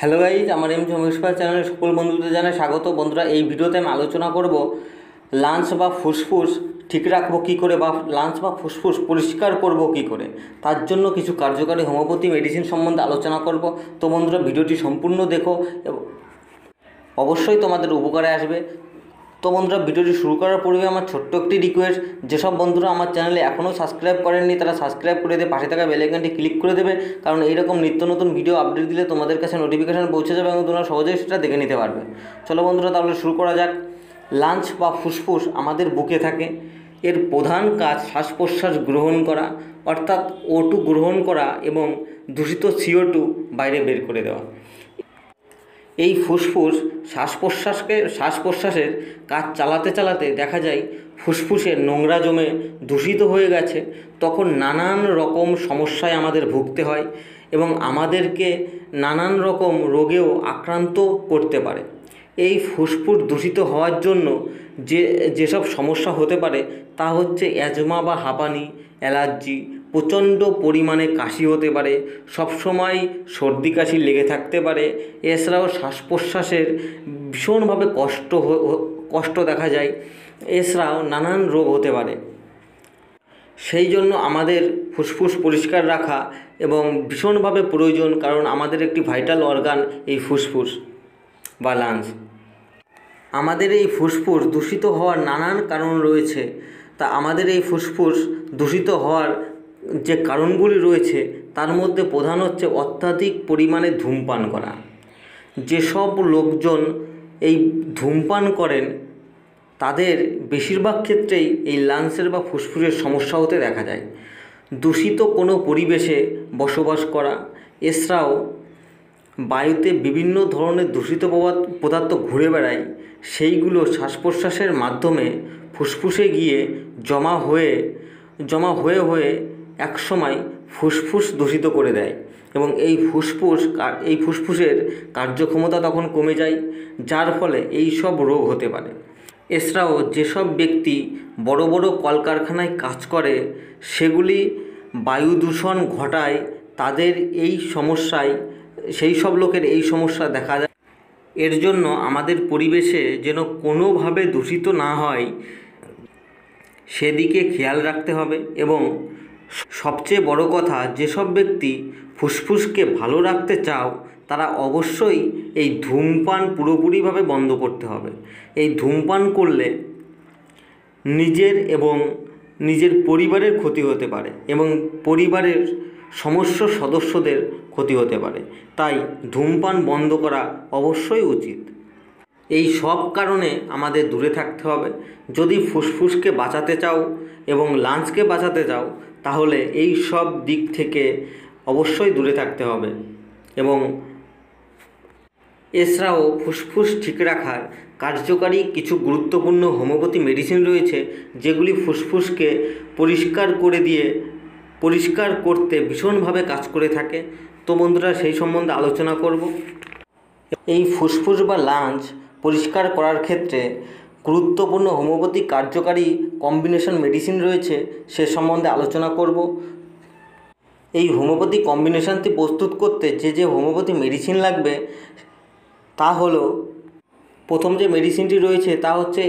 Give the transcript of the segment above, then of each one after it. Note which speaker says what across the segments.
Speaker 1: Hello guys, আমার এম চমেশপাল চ্যানেলের সকল বন্ধুদের জানাই স্বাগত। বন্ধুরা, এই ভিডিওতে আমি আলোচনা করব লাঞ্চ বা ফুসফুস ঠিক রাখব কী করে বা লাঞ্চ বা ফুসফুস পরিষ্কার করব কি করে? তার জন্য কিছু কার্যকারী হোমিওপ্যাথি মেডিসিন সম্বন্ধে আলোচনা করব। তো বন্ধুরা, ভিডিওটি সম্পূর্ণ দেখো। অবশ্যই তোমাদের উপকারে আসবে। তো বন্ধুরা, ভিডিওটি শুরু করার পূর্বে আমার ছোট্ট একটি রিকোয়েস্ট যেসব বন্ধুরা আমার চ্যানেলে এখনও সাবস্ক্রাইব করেননি, তারা সাবস্ক্রাইব করে দিয়ে পাশে থাকা বেলাইকানটি ক্লিক করে দেবে, কারণ এইরকম নিত্য নতুন ভিডিও আপডেট দিলে তোমাদের কাছে নোটিফিকেশান পৌঁছে যাবে এবং তোমরা সহজেই সেটা দেখে নিতে পারবে। চলো বন্ধুরা, তাহলে শুরু করা যাক। লাঞ্চ বা ফুসফুস আমাদের বুকে থাকে। এর প্রধান কাজ শ্বাস প্রশ্বাস গ্রহণ করা, অর্থাৎ ও টু গ্রহণ করা এবং দূষিত সিও টু বাইরে বের করে দেওয়া। এই ফুসফুস শ্বাস প্রশ্বাসকে শ্বাস প্রশ্বাসের কাজ চালাতে চালাতে দেখা যায় ফুসফুসে নোংরা জমে দূষিত হয়ে গেছে। তখন নানান রকম সমস্যায় আমাদের ভুগতে হয় এবং আমাদেরকে নানান রকম রোগেও আক্রান্ত করতে পারে। এই ফুসফুস দূষিত হওয়ার জন্য যে, যেসব সমস্যা হতে পারে তা হচ্ছে অ্যাজমা বা হাঁপানি, অ্যালার্জি প্রচণ্ড পরিমাণে কাশি হতে পারে, সবসময় সর্দি কাশি লেগে থাকতে পারে। এছাড়াও শ্বাস প্রশ্বাসের ভীষণভাবে কষ্ট কষ্ট দেখা যায়। এছাড়াও নানান রোগ হতে পারে। সেই জন্য আমাদের ফুসফুস পরিষ্কার রাখা এবং ভীষণভাবে প্রয়োজন কারণ আমাদের একটি ভাইটাল অর্গান এই ফুসফুস বা লাংস। আমাদের এই ফুসফুস দূষিত হওয়ার নানান কারণ রয়েছে। তা আমাদের এই ফুসফুস দূষিত হওয়ার যে কারণগুলি রয়েছে, তার মধ্যে প্রধান হচ্ছে অত্যাধিক পরিমাণে ধূমপান করা। যেসব লোকজন এই ধূমপান করেন, তাদের বেশিরভাগ ক্ষেত্রেই এই লাংসের বা ফুসফুসের সমস্যা হতে দেখা যায়। দূষিত কোনো পরিবেশে বসবাস করা, এছাড়াও বায়ুতে বিভিন্ন ধরনের দূষিত পদার্থ ঘুরে বেড়ায়, সেইগুলো শ্বাস প্রশ্বাসের মাধ্যমে ফুসফুসে গিয়ে জমা হয়ে জমা হয়ে হয়ে একসময় ফুসফুস দূষিত করে দেয় এবং এই ফুসফুস এই ফুসফুসের কার্যক্ষমতা তখন কমে যায়, যার ফলে এই সব রোগ হতে পারে। এছাড়াও যেসব ব্যক্তি বড় বড় কলকারখানায় কাজ করে, সেগুলি বায়ু দূষণ ঘটায়, তাদের এই সমস্যায়, সেই সব লোকের এই সমস্যা দেখা যায়। এর জন্য আমাদের পরিবেশে যেন কোনোভাবে দূষিত না হয়, সেদিকে খেয়াল রাখতে হবে এবং সবচেয়ে বড় কথা, যেসব ব্যক্তি ফুসফুসকে ভালো রাখতে চাও, তারা অবশ্যই এই ধূমপান পুরোপুরিভাবে বন্ধ করতে হবে। এই ধূমপান করলে নিজের এবং নিজের পরিবারের ক্ষতি হতে পারে এবং পরিবারের সমস্ত সদস্যদের ক্ষতি হতে পারে। তাই ধূমপান বন্ধ করা অবশ্যই উচিত। এই সব কারণে আমাদের দূরে থাকতে হবে। যদি ফুসফুসকে বাঁচাতে চাও এবং লাঞ্চকে বাঁচাতে চাও তাহলে এই সব দিক থেকে অবশ্যই দূরে থাকতে হবে এবং এছাড়াও ফুসফুস ঠিক রাখার কার্যকারী কিছু গুরুত্বপূর্ণ হোমিওপ্যাথি মেডিসিন রয়েছে যেগুলি ফুসফুসকে পরিষ্কার করে দিয়ে, পরিষ্কার করতে ভীষণভাবে কাজ করে থাকে। তো বন্ধুরা, সেই সম্বন্ধে আলোচনা করব। এই ফুসফুস বা লাঞ্চ পরিষ্কার করার ক্ষেত্রে গুরুত্বপূর্ণ হোমিওপ্যাথি কার্যকারী কম্বিনেশন মেডিসিন রয়েছে, সে সম্বন্ধে আলোচনা করব। এই হোমিওপ্যাথি কম্বিনেশনটি প্রস্তুত করতে যে যে হোমিওপ্যাথি মেডিসিন লাগবে, তা হলো, প্রথম যে মেডিসিনটি রয়েছে তা হচ্ছে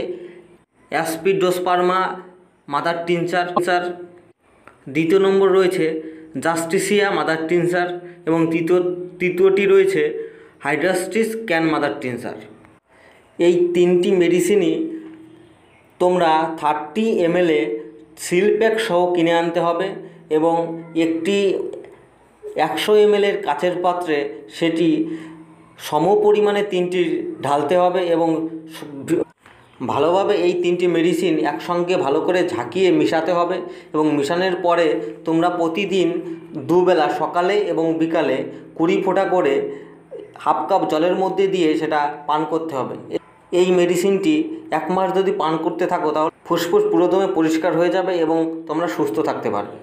Speaker 1: অ্যাসপিডোসপার্মা, মাদার টিনচার দ্বিতীয় নম্বর রয়েছে জাস্টিসিয়া, মাদার টিনচার এবং তৃতীয়, তৃতীয়টি রয়েছে হাইড্রাস্টিস, ক্যান, মাদার টিনচার এই তিনটি মেডিসিনই তোমরা থার্টি এমএলএ সিল প্যাক সহ কিনে আনতে হবে এবং একটি একশো এমএলের কাচের পাত্রে সেটি সম পরিমাণে তিনটি ঢালতে হবে এবং ভালোভাবে এই তিনটি মেডিসিন একসঙ্গে ভালো করে ঝাঁকিয়ে মিশাতে হবে এবং মিশানোর পরে তোমরা প্রতিদিন দুবেলা সকালে এবং বিকালে কুড়ি ফোঁটা করে হাফ কাপ জলের মধ্যে দিয়ে সেটা পান করতে হবে। এই মেডিসিনটি এক মাস যদি পান করতে থাকো, তাহলে ফুসফুস পুরোদমে পরিষ্কার হয়ে যাবে এবং তোমরা সুস্থ থাকতে পারবে।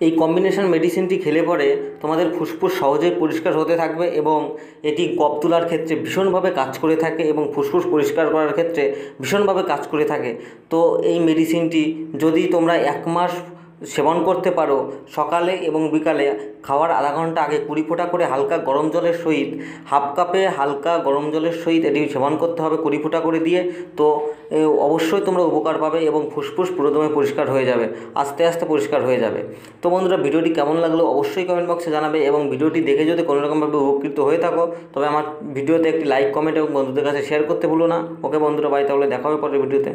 Speaker 1: এই কম্বিনেশন মেডিসিনটি খেলে পরে তোমাদের ফুসফুস সহজেই পরিষ্কার হতে থাকবে এবং এটি গপ তোলার ক্ষেত্রে ভীষণভাবে কাজ করে থাকে এবং ফুসফুস পরিষ্কার করার ক্ষেত্রে ভীষণভাবে কাজ করে থাকে। তো এই মেডিসিনটি যদি তোমরা এক মাস সেবন করতে পারো। সকালে এবং বিকালে খাওয়ার আধা ঘণ্টা আগে কুড়ি ফোঁটা করে হালকা গরম জলের সহিত, হাফ কাপে হালকা গরম জলের সহিত এটি সেবন করতে হবে কুড়ি ফোঁটা করে দিয়ে। তো অবশ্যই তোমরা উপকার পাবে এবং ফুসফুস পুরোদমে পরিষ্কার হয়ে যাবে, আস্তে আস্তে পরিষ্কার হয়ে যাবে। তো বন্ধুরা, ভিডিওটি কেমন লাগল অবশ্যই কমেন্ট বক্সে জানাবে এবং ভিডিওটি দেখে যদি কোনো রকমভাবে উপকৃত হয়ে থাকো, তবে আমার ভিডিওতে একটি লাইক কমেন্ট এবং বন্ধুদের কাছে শেয়ার করতে ভুলো না। ওকে বন্ধুরা বাই তাহলে দেখা হবে পরের ভিডিওতে।